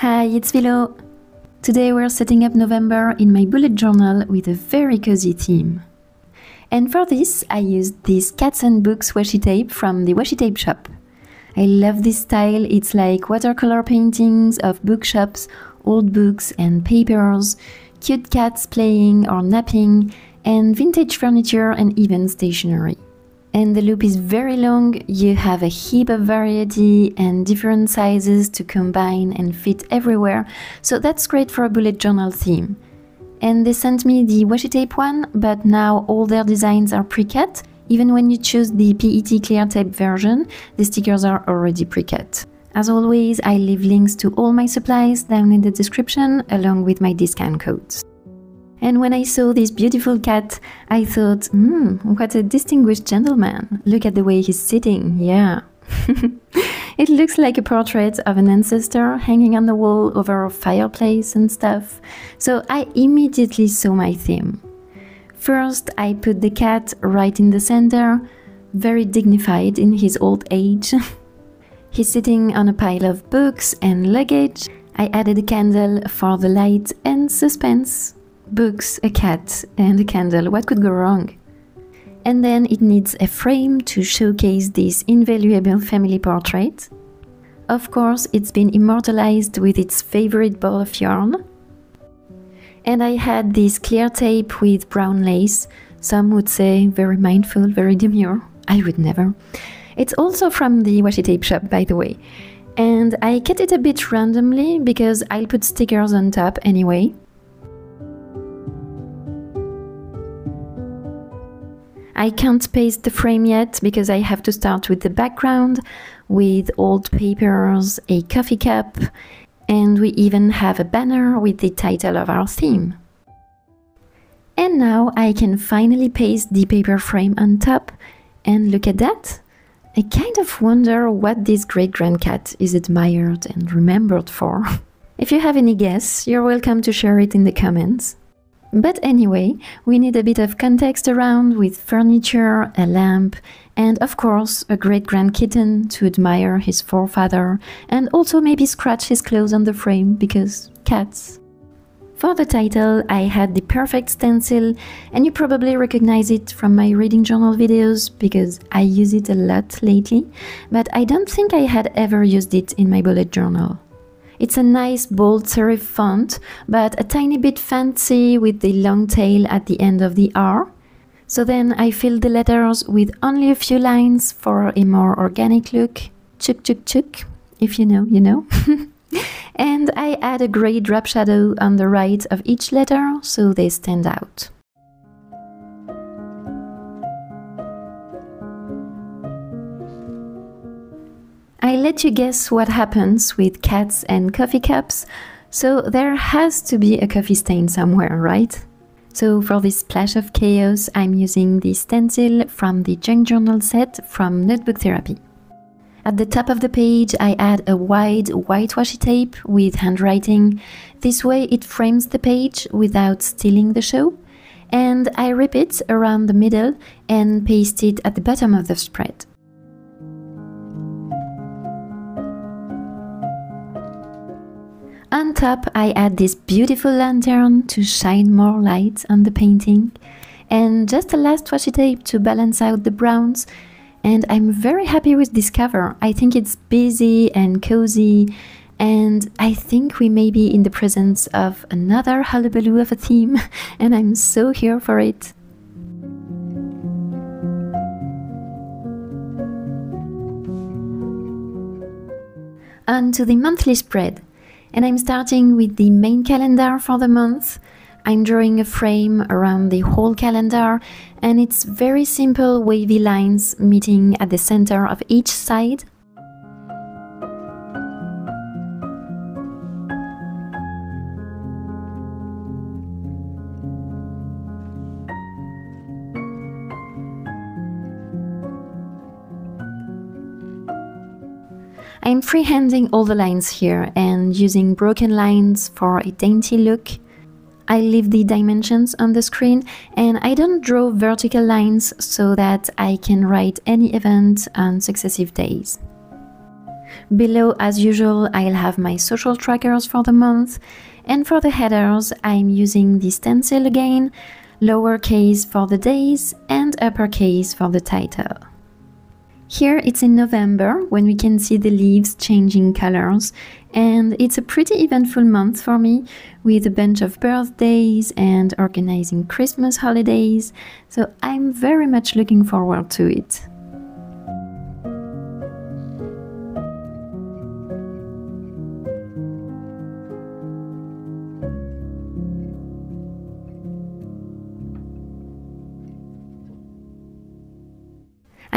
Hi, it's Filo. Today we're setting up November in my bullet journal with a very cozy theme. And for this, I used this Cats and Books washi tape from the washi tape shop. I love this style, it's like watercolor paintings of bookshops, old books and papers, cute cats playing or napping, and vintage furniture and even stationery and the loop is very long. You have a heap of variety and different sizes to combine and fit everywhere, so that's great for a bullet journal theme. And they sent me the washi tape one, but now all their designs are pre-cut. Even when you choose the PET clear tape version, the stickers are already pre-cut. As always, I leave links to all my supplies down in the description along with my discount codes. And when I saw this beautiful cat, I thought, hmm, what a distinguished gentleman. Look at the way he's sitting, yeah. it looks like a portrait of an ancestor hanging on the wall over a fireplace and stuff. So I immediately saw my theme. First, I put the cat right in the center, very dignified in his old age. He's sitting on a pile of books and luggage. I added a candle for the light and suspense books, a cat, and a candle. What could go wrong? And then it needs a frame to showcase this invaluable family portrait. Of course, it's been immortalized with its favorite ball of yarn. And I had this clear tape with brown lace. Some would say very mindful, very demure. I would never. It's also from the washi tape shop, by the way. And I cut it a bit randomly because I'll put stickers on top anyway. I can't paste the frame yet because I have to start with the background, with old papers, a coffee cup, and we even have a banner with the title of our theme. And now I can finally paste the paper frame on top, and look at that! I kind of wonder what this great grandcat is admired and remembered for. if you have any guess, you're welcome to share it in the comments. But anyway, we need a bit of context around with furniture, a lamp, and of course, a great grand kitten to admire his forefather and also maybe scratch his clothes on the frame because cats. For the title, I had the perfect stencil, and you probably recognize it from my reading journal videos because I use it a lot lately, but I don't think I had ever used it in my bullet journal. It's a nice bold serif font, but a tiny bit fancy with the long tail at the end of the R. So then I fill the letters with only a few lines for a more organic look. Chuk chuk chuk, if you know, you know. and I add a grey drop shadow on the right of each letter so they stand out. I let you guess what happens with cats and coffee cups, so there has to be a coffee stain somewhere, right? So for this splash of chaos, I'm using the stencil from the Junk Journal set from Notebook Therapy. At the top of the page, I add a wide white washi tape with handwriting. This way it frames the page without stealing the show. And I rip it around the middle and paste it at the bottom of the spread. On top, I add this beautiful lantern to shine more light on the painting, and just a last washi tape to balance out the browns. And I'm very happy with this cover. I think it's busy and cozy, and I think we may be in the presence of another hullabaloo of a theme, and I'm so here for it. On to the monthly spread and I'm starting with the main calendar for the month. I'm drawing a frame around the whole calendar and it's very simple wavy lines meeting at the center of each side. I'm freehanding all the lines here and using broken lines for a dainty look. I leave the dimensions on the screen and I don't draw vertical lines so that I can write any event on successive days. Below, as usual, I'll have my social trackers for the month. And for the headers, I'm using the stencil again, lowercase for the days and uppercase for the title. Here it's in November when we can see the leaves changing colors, and it's a pretty eventful month for me with a bunch of birthdays and organizing Christmas holidays, so I'm very much looking forward to it.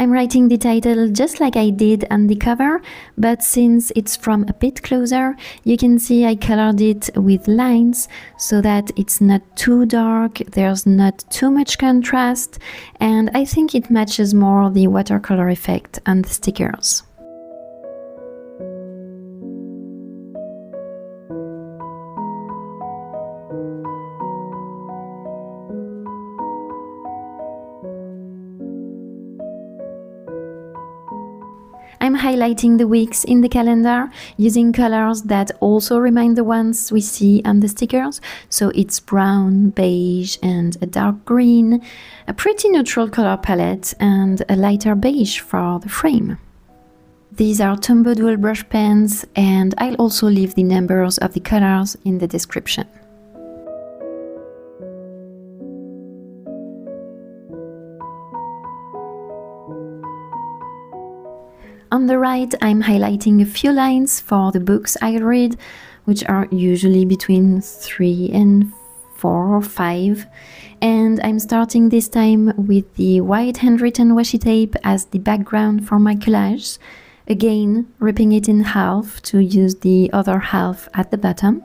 I'm writing the title just like I did on the cover, but since it's from a bit closer, you can see I colored it with lines so that it's not too dark, there's not too much contrast, and I think it matches more the watercolor effect on the stickers. I'm highlighting the weeks in the calendar using colors that also remind the ones we see on the stickers. So it's brown, beige, and a dark green, a pretty neutral color palette, and a lighter beige for the frame. These are Tombow dual brush pens, and I'll also leave the numbers of the colors in the description. On the right, I'm highlighting a few lines for the books I read, which are usually between 3 and 4 or 5. And I'm starting this time with the white handwritten washi tape as the background for my collage. Again, ripping it in half to use the other half at the bottom.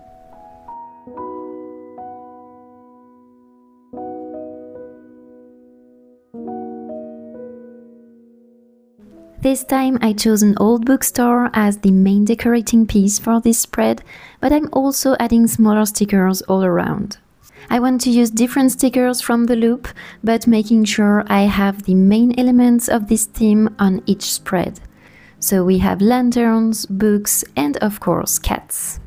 This time I chose an old bookstore as the main decorating piece for this spread, but I'm also adding smaller stickers all around. I want to use different stickers from the loop, but making sure I have the main elements of this theme on each spread. So we have lanterns, books, and of course cats.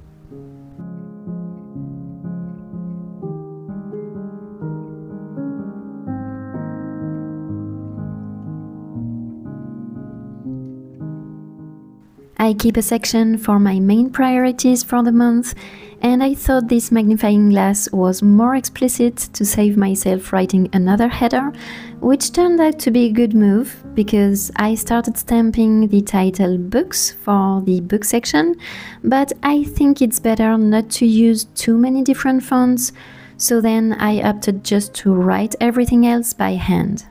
I keep a section for my main priorities for the month, and I thought this magnifying glass was more explicit to save myself writing another header, which turned out to be a good move because I started stamping the title books for the book section, but I think it's better not to use too many different fonts, so then I opted just to write everything else by hand.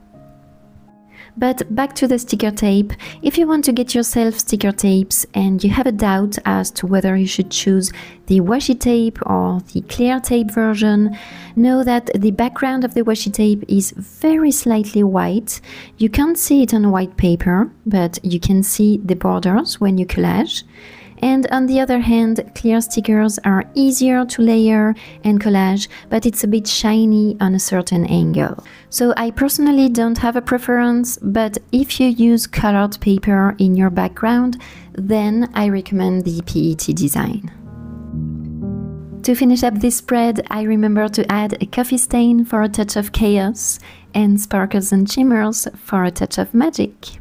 But back to the sticker tape. If you want to get yourself sticker tapes and you have a doubt as to whether you should choose the washi tape or the clear tape version, know that the background of the washi tape is very slightly white. You can't see it on white paper, but you can see the borders when you collage. And on the other hand, clear stickers are easier to layer and collage, but it's a bit shiny on a certain angle. So I personally don't have a preference, but if you use colored paper in your background, then I recommend the PET design. To finish up this spread, I remember to add a coffee stain for a touch of chaos and sparkles and shimmers for a touch of magic.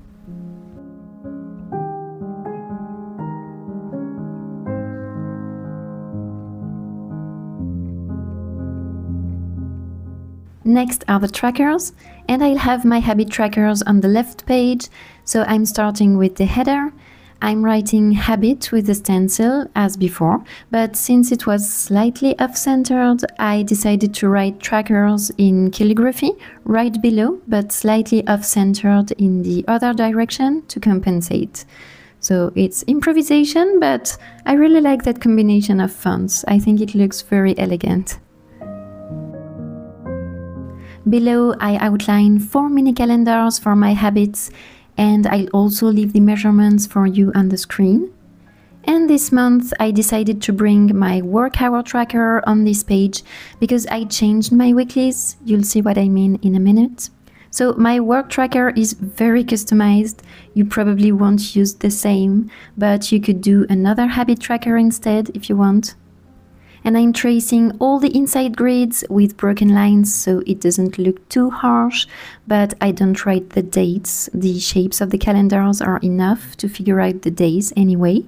Next are the trackers, and I'll have my habit trackers on the left page, so I'm starting with the header. I'm writing habit with the stencil as before, but since it was slightly off-centered, I decided to write trackers in calligraphy right below, but slightly off-centered in the other direction to compensate. So it's improvisation, but I really like that combination of fonts. I think it looks very elegant. Below, I outline four mini calendars for my habits, and I'll also leave the measurements for you on the screen. And this month, I decided to bring my work hour tracker on this page because I changed my weeklies. You'll see what I mean in a minute. So my work tracker is very customized. You probably won't use the same, but you could do another habit tracker instead if you want. And I'm tracing all the inside grids with broken lines so it doesn't look too harsh, but I don't write the dates. The shapes of the calendars are enough to figure out the days anyway.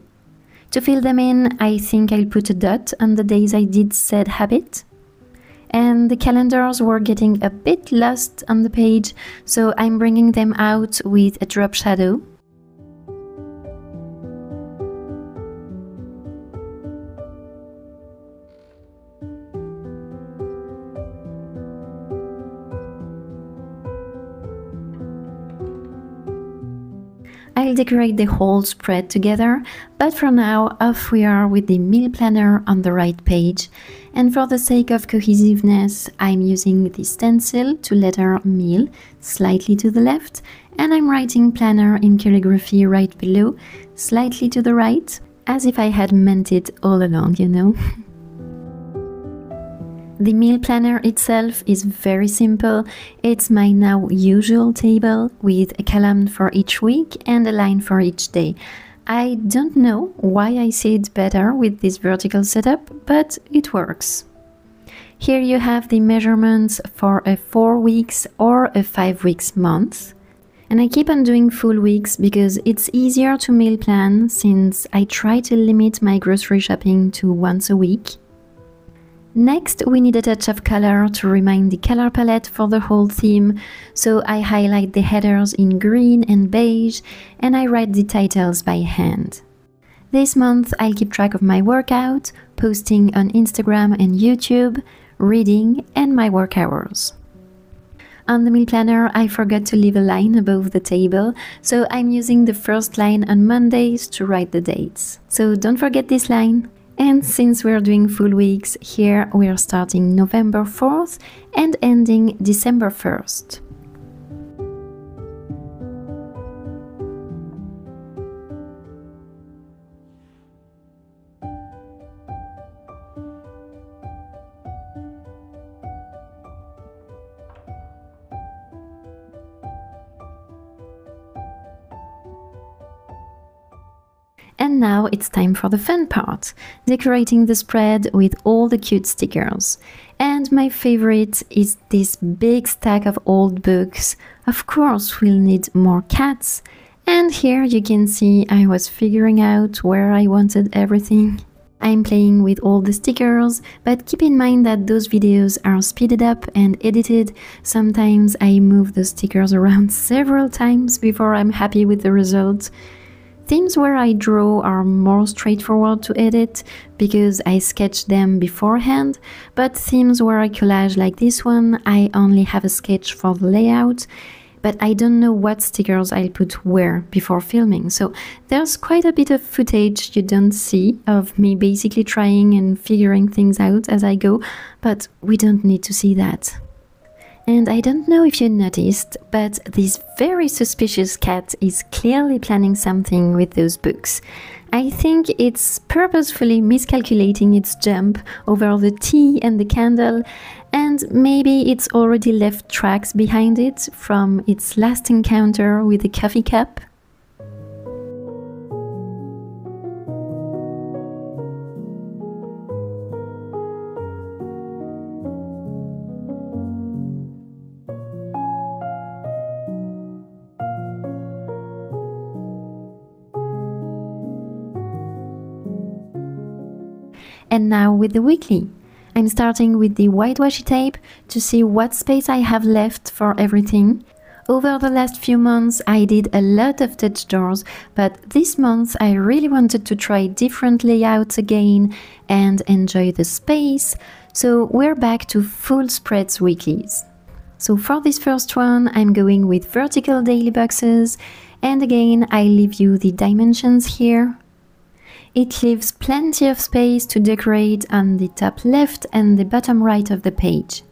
To fill them in, I think I'll put a dot on the days I did said habit and the calendars were getting a bit lost on the page, so I'm bringing them out with a drop shadow. I'll decorate the whole spread together, but for now off we are with the meal planner on the right page. And for the sake of cohesiveness, I'm using the stencil to letter meal slightly to the left, and I'm writing planner in calligraphy right below, slightly to the right, as if I had meant it all along, you know. The meal planner itself is very simple. It's my now usual table with a column for each week and a line for each day. I don't know why I see it better with this vertical setup, but it works. Here you have the measurements for a 4 weeks or a 5 weeks month. And I keep on doing full weeks because it's easier to meal plan since I try to limit my grocery shopping to once a week. Next, we need a touch of color to remind the color palette for the whole theme, so I highlight the headers in green and beige, and I write the titles by hand. This month, I'll keep track of my workout, posting on Instagram and YouTube, reading, and my work hours. On the meal planner, I forgot to leave a line above the table, so I'm using the first line on Mondays to write the dates. So don't forget this line. And since we're doing full weeks, here we are starting November 4th and ending December 1st. And now it's time for the fun part, decorating the spread with all the cute stickers. And my favorite is this big stack of old books. Of course, we'll need more cats. And here you can see I was figuring out where I wanted everything. I'm playing with all the stickers, but keep in mind that those videos are speeded up and edited. Sometimes I move the stickers around several times before I'm happy with the result. Themes where I draw are more straightforward to edit because I sketch them beforehand, but themes where I collage like this one, I only have a sketch for the layout, but I don't know what stickers I'll put where before filming. So there's quite a bit of footage you don't see of me basically trying and figuring things out as I go, but we don't need to see that. And I don't know if you noticed, but this very suspicious cat is clearly planning something with those books. I think it's purposefully miscalculating its jump over the tea and the candle, and maybe it's already left tracks behind it from its last encounter with the coffee cup. And now with the weekly. I'm starting with the white washi tape to see what space I have left for everything. Over the last few months, I did a lot of Dutch doors, but this month I really wanted to try different layouts again and enjoy the space, so we're back to full spreads weeklies. So for this first one, I'm going with vertical daily boxes, and again, I leave you the dimensions here. It leaves plenty of space to decorate on the top left and the bottom right of the page.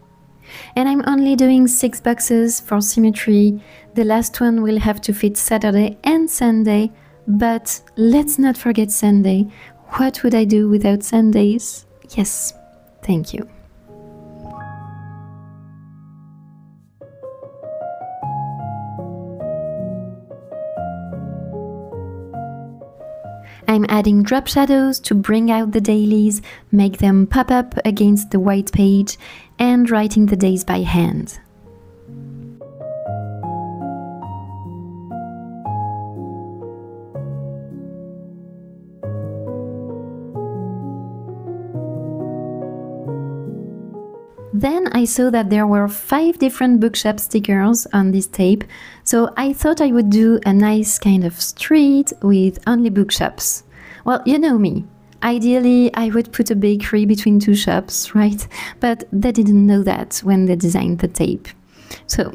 And I'm only doing 6 boxes for symmetry. The last one will have to fit Saturday and Sunday, but let's not forget Sunday. What would I do without Sundays? Yes, thank you. I'm adding drop shadows to bring out the dailies, make them pop up against the white page, and writing the days by hand. I saw that there were five different bookshop stickers on this tape, so I thought I would do a nice kind of street with only bookshops. Well, you know me. Ideally, I would put a bakery between two shops, right? But they didn't know that when they designed the tape. So,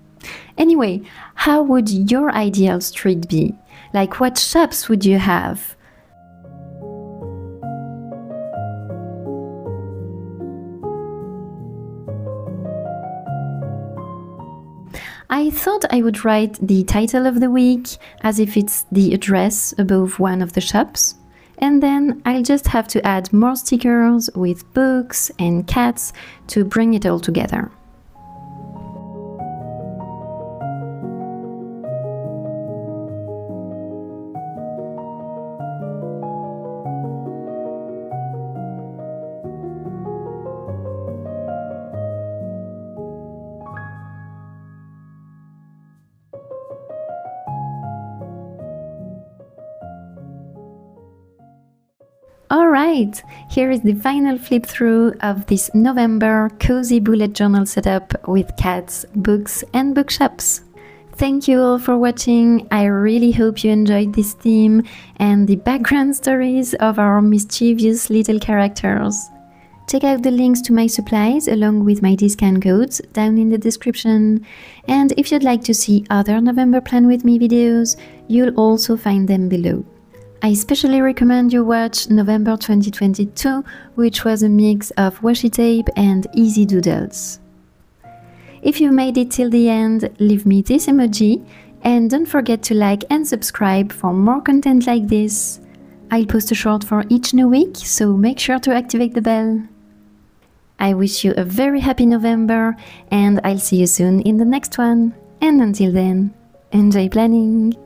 anyway, how would your ideal street be? Like, what shops would you have? I thought I would write the title of the week as if it's the address above one of the shops, and then I'll just have to add more stickers with books and cats to bring it all together. Alright, here is the final flip through of this November cozy bullet journal setup with cats, books, and bookshops. Thank you all for watching. I really hope you enjoyed this theme and the background stories of our mischievous little characters. Check out the links to my supplies along with my discount codes down in the description. And if you'd like to see other November Plan With Me videos, you'll also find them below. I especially recommend you watch November 2022, which was a mix of washi tape and easy doodles. If you made it till the end, leave me this emoji and don't forget to like and subscribe for more content like this. I'll post a short for each new week, so make sure to activate the bell. I wish you a very happy November and I'll see you soon in the next one. And until then, enjoy planning!